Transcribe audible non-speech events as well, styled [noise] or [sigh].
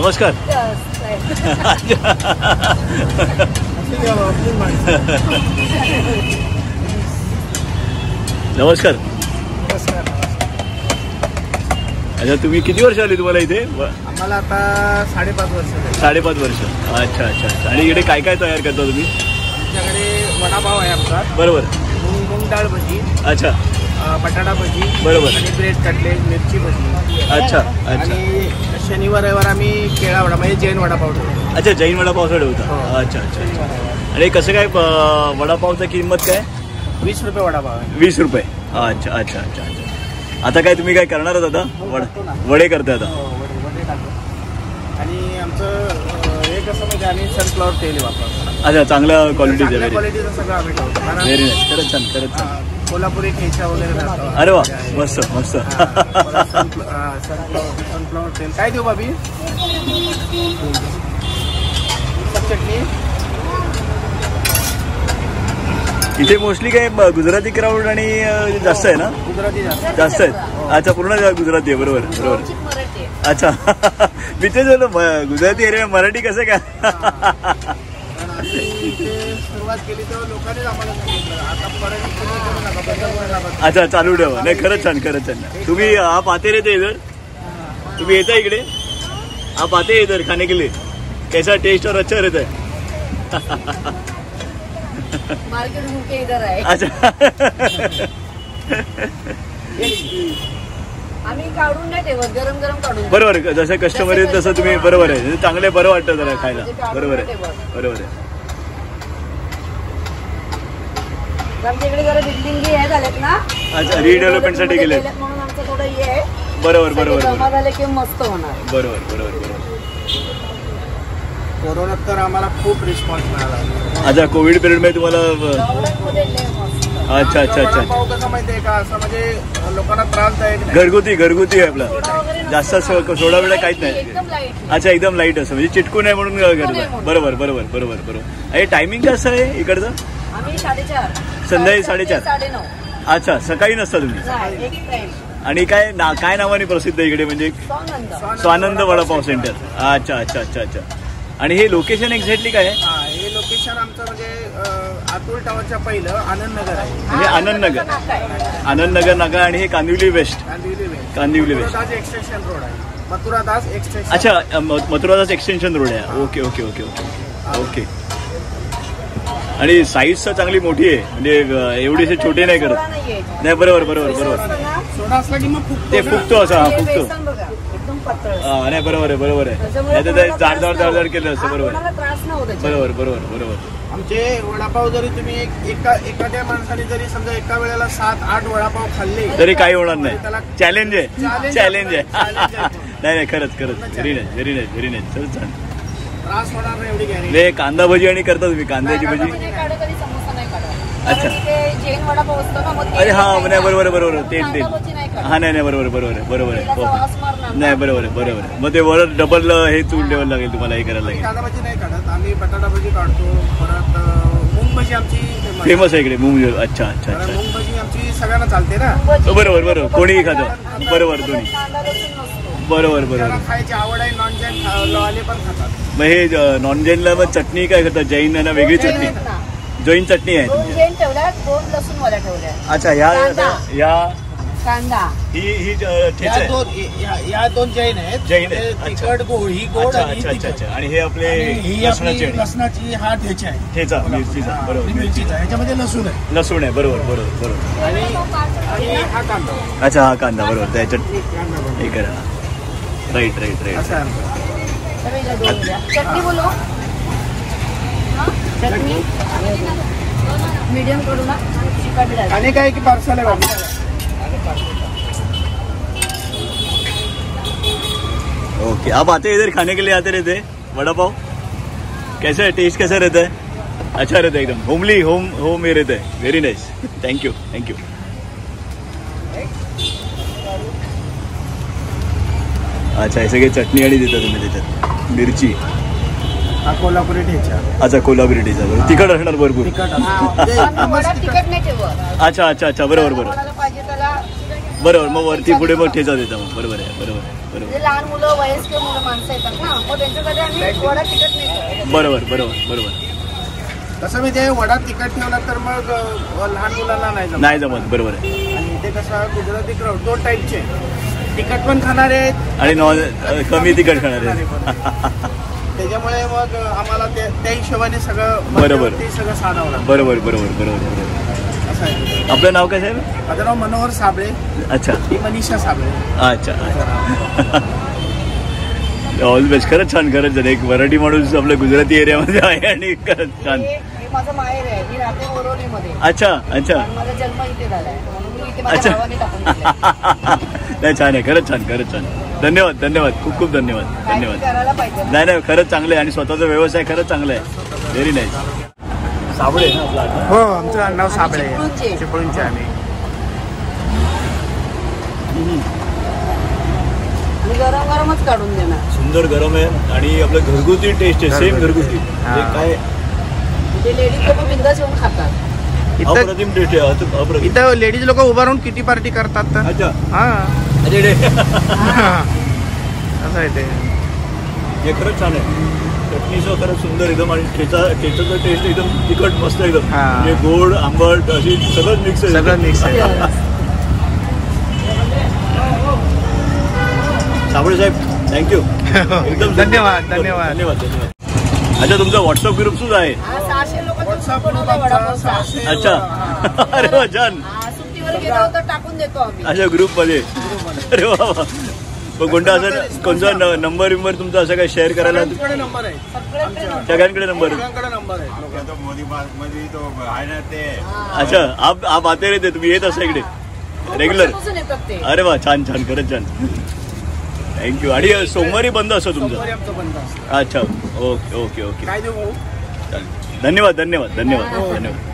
[laughs] नमस्कार. नमस्कार. अच्छा तुम्ही किती वर्ष आली तुम्हाला इथे? आम्हाला आता साडेपाच वर्ष साडेपाच वर्ष. अच्छा अच्छा अच्छा. आणि इकडे काय काय तयार करता तुम्ही? आमच्याकडे वडापाव आहे आमचा. बरोबर. मूग डाळ भजी. अच्छा. बटाटा भजी बरोबर. आणि ब्रेड कटलेट मिरची भजी. अच्छा अच्छा. आणि शनिवार रविवार आम्ही केळा वडा म्हणजे जैन वडापाव ठेवतो. अच्छा जैन वडापावसाठी होता हो. अच्छा अच्छा अच्छा. आणि कसं काय वडापावचा किंमत काय? वीस रुपये वडापाव आहे. वीस रुपये. अच्छा अच्छा अच्छा अच्छा. आता काय तुम्ही काय करणार आहात आता? वड करतो ना. वडे करताय आता? हो, वडे वडे टाकतो. आणि आमचं अ, हे कसं म्हणजे आम्ही सनफ्लॉवर तेल वापरतो. अच्छा चांगल्या क्वालिटीचं चांगल्या व्हेरी क्वालिटीचं सगळं आम्ही ठेवतो. कारण व्हेरी नाईस खरंच छान खरंच छान. कोल्हापुरी ठेचा वगैरे राहतो. अरे वा मस्त मस्त. सनफ्लॉवर तेल. काय देऊ बाबी सब चटणी. इथे मोस्टली काय गुजराती क्राऊड आणि जास्त आहे ना? गुजराती जास्त. आहेत. अच्छा पूर्ण गुजराती आहे बरोबर बरोबर. मराठी आहे. अच्छा. [laughs] मी तेच गुजराती एरिया मराठी कसं काय? इथे सुरुवात केली तेव्हा लोकांनीच आम्हाला सांगितलं. आता परत तुम्ही करू नका बदल करू नका अच्छा चालू ठेवा. नाही खरंच छान खरंच छान. तुम्ही आप आते रहते इधर. तुम्ही येता इकडे? आप आते हैं इधर खाने के लिए. कैसा टेस्ट और अच्छा रहता है? मार्केट मुके इधर आहे अच्छा. आम्ही काढून नाही ठेवत गरम गरम काढून बरोबर आहे. जसं कस्टमर येईल तसं तुम्ही बरोबर आहे. चांगले बरं वाटतं जरा खायला. बरोबर आहे. बरोबर आहे. आमच्या इकडे जरा बिल्डिंग हे झालेत ना. अच्छा रिडेव्हलपमेंटसाठी गेले म्हणून आमचं थोडं हे आहे. बरोबर बरोबर जमा बरोबर. झाले की मस्त होणार. बरोबर बरोबर बरोबर. कोरोनात तर आम्हाला खूप रिस्पॉन्स मिळाला. अच्छा कोविड पिरियडमध्ये तुम्हाला लॉकडाऊनमध्ये लय मस्त अच्छा अच्छा अच्छा. वडापाव कसं माहितीये का? असं म्हणजे लोकांना त्रासदायक नाही? घरगुती घरगुती आहे आपला. जास्त सो- सोडा बिडा काहीच नाही. अच्छा एकदम लाइट असं. म्हणजे चिटकू नये म्हणून म्हणून. बरोबर बरोबर बरोबर बरोबर. आणि टायमिंग कसं आहे इकडचं? आम्ही साडेचार. संध्याकाळी साडेचार. अच्छा सकाळी नसता तुम्ही? नाही, एक टाइम आणि काय ना काय नावाने प्रसिद्ध आहे इकडे म्हणजे? स्वानंद. स्वानंद वडापाव सेंटर अच्छा अच्छा अच्छा अच्छा. आणि हे लोकेशन एक्झॅक्टली काय आहे? हा हे लोकेशन आमचं म्हणजे अतुल टावरच्या पहिलं आनंद नगर आहे. म्हणजे हा, आनंदनगर. नाका आहे. आनंदनगर नाका आणि हे Kandivali west. Kandivali west. Kandivali west. Mathuradas extension road आहे. मथुरादास एक्सटेन्शन अच्छा म- मथुरादास एक्सटेन्शन रोड आहे. Okay okay okay okay. Okay. आणि साईज तर चांगली मोठी आहे. म्हणजे अ, एवढीसे छोटे नाही करत. नाही बरोबर बरोबर बरोबर. असतं ना, सोडा असला की मग फुगतो ते ना. फुगतो असं हा फुगतो पातळ. हा, नाही बरोबर आहे बरोबर आहे नाही जाड जाड जाड नाही जाड केलं. असतं बरोबर नाही. बरोबर बरोबर बरोबर आमचे वडापाव जरी तुम्ही एक एका एखाद्या माणसाने जरी समजा एका वेळेला सात आठ वडापाव खाल्ले तरी काही होणार त्याला नाही चॅलेंज आहे चॅलेंज आहे. [laughs] नाही नाही खरंच खरंच very nice very nice very nice चल छान त्रास होणार नाही एवढी गॅरेंटी कांदा भजी आणि करता तुम्ही कांद्याची कांदा भजी नाही नाही. अच्छा. अरे हा नाही नाही. बरोबर बरोबर. तेल तेल नाही. हा नाही नाही बरोबर बरोबर आहे बरोबर आहे हो. नाही बरोबर आहे बरोबर आहे मग ते वर डबल हे चूल ठेवायला लागेल तुम्हाला हे करायला लागेल कांदा भजी नाही काढत आम्ही बटाटा भजी काढतो परत मूग भजी आमची. फेमस आहे इकडे मूग अच्छा अच्छा कारण अच्छा मूग भजी आमची सगळ्यांना चालते ना. बरोबर, बरोबर. कोणीही खातं. बरोबर, दोन्ही. कांदा लसूण नसतो. बरोबर ज्याला बरोबर खायची आवड आहे नॉन जैन पण खातात मग हे नॉन जैनला मग चटणी काय करतात जैन ना वेगळी चटणी जैन चटणी आहे दोन तुमची जैन ठेवल्या दोन लसूण वाल्या ठेवल्या अच्छा ह्या कांदा. ह्या कांदा. ही ही ठेच या दोन या- या दोन जैन आहेत. जैन आहे. ते अच्छा. तिखट गोड ही गोड अच्छा आणि अच्छा अच्छा तिखट. अच्छा आणि हे आपले आणि ही लसणाची आपली आणि लसणाची हा ठेचा आहे. ठेचा मिरचीचा. हा, बरोबर आपली मिरचीचा. ह्याच्यामध्ये लसूण आहे. लसूण आहे. बरोबर बरोबर बरोबर. आणि आणि हा कांदा. अच्छा हा कांदा बरोबर. त्याच्यात कांदा. हे करा. राईट राईट राईट असं आहे. चटणी बोलू? हा? चटणी? मीडियम करू ना. चिकट. आणि काय की पार्सल आहे बाबू? ओके आप आते इधर खाने के लिए आते रहते वड़ा पाव? कैसा है? टेस्ट कैसा रहता है? अच्छा रहता है एकदम। होमली होम होम ये रहता है। Very nice thank you thank you अच्छा हे सगळे चटणी आणि देता तुम्ही त्याच्यात मिरची। कोल्हापुरी ठेचा अच्छा कोल्हापुरी बरोबर तिखट असणार भरपूर। हा, [laughs] अच्छा अच्छा अच्छा बरोबर बरोबर. बरोबर मग वरती पुढे मग ठेचा देता मग. बरोबर आहे बरोबर आहे बरोबर म्हणजे लहान मुलं वयस्कर मुलं माणसं येतात ना मग त्यांच्यासाठी आम्ही वडा तिकट नाही बरोबर बरोबर बरोबर. कसं मी ते वडा तिखट ठेवला तर मग अ, लहान मुलांना नाही जमत. नाही जमत बरोबर आहे. आणि ते कसं गुजराती क्राऊड दोन टाईपचे तिखट पण खाणारे आहेत. आणि नॉन कमी तिखट खाणार आहे त्याच्यामुळे मग आम्हाला ते त्या हिशोबाने सगळं बरोबर. मध्यवर्ती सगळं साधावं लागतं बरोबर बरोबर बरोबर बरोबर. आपलं नाव काय साहेब? माझं नाव मनोहर साबळे. अच्छा. ही मनीषा साबळे. अच्छा. All best. खरंच छान खरंच छान एक मराठी माणूस आपल्या गुजराती एरियामध्ये आहे आणि खरंच छान. माझं माहेर आहे. मी राहते बोरोलीमध्ये अच्छा अच्छा. पण माझा जन्म इथे झालाय. म्हणून मी इथे माझ्या अच्छा. [laughs] नाही छान आहे. खरंच छान खरंच छान. धन्यवाद धन्यवाद. खूप खूप धन्यवाद. धन्यवाद. करायला पाहिजे. नाही नाही. खरंच चांगलं आहे आणि स्वतःचा व्यवसाय खरंच चांगला आहे. Very nice Sable. हो आमचं नाव साबळे चिपळूणचे. आम्ही. गरम गरमच काढून देणार. सुंदर गरम आहे आणि आपलं घरगुती टेस्ट आहे सेम घरगुती. हा. काय? लेडीज लोक बिंदास येऊन खातात. इथं अप्रतिम टेस्ट आहे अप्रतिम. इथं लेडीज लोक उभा राहून किती पार्टी करतात तर? अच्छा. हा. रे. [laughs] असं आहे ते. हे खरंच छान आहे. चटणीचं खरंच सुंदर एकदम आणि ठेचा ठेचाचं टेस्ट एकदम तिखट मस्त एकदम. हा. म्हणजे गोड आंबट अशी सगळं मिक्स आहे. सगळं मिक्स आहे. [laughs] साबळे साहेब थँक्यू एकदम [laughs] धन्यवाद धन्यवाद. धन्यवाद धन्यवाद. अच्छा तुमचा व्हॉट्सअप ग्रुप सुद्धा आहे. हा सहाशे लोक सहाशे- अच्छा. [laughs] अरे वा छान. हा, सुट्टीवर गेलो तर टाकून देतो आम्ही. अशा ग्रुपमध्ये. अरे वा वा. कोणता असं कोणता नंबर विंबर तुमचा असं काय शेअर करायला? सगळ्यांकडे नंबर आहे. सगळ्यांकडे नंबर. सगळ्यांकडे नंबर सगळ्यांकडे नंबर आहे मोदी मध्ये तो आहे ना ते. हा. अच्छा आप आप आते रहते तुम्ही येत असा इकडे. रेग्युलर अरे वा छान छान खरंच छान. थँक्यू आणि सोमवारी बंद असतो तुमचं? अच्छा ओके ओके ओके धन्यवाद धन्यवाद धन्यवाद धन्यवाद.